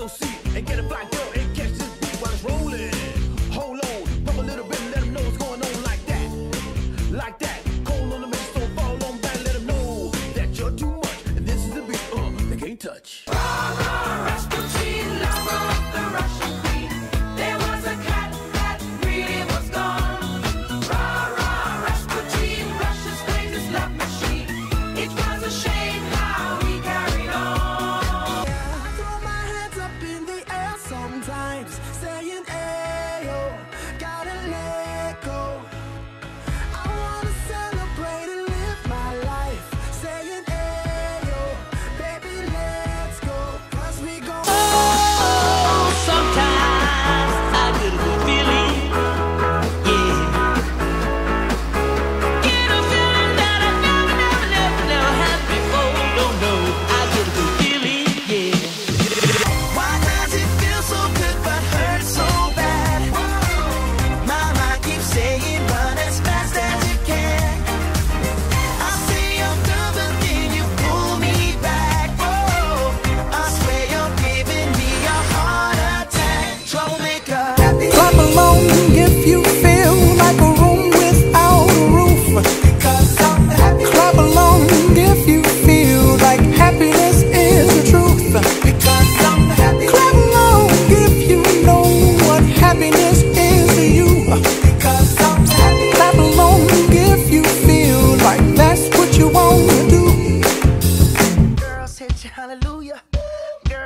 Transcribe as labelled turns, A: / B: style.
A: TLC and get a black girl and catch this beat while it's rolling. Hold on, pump a little bit, let them know what's going on like that, like that.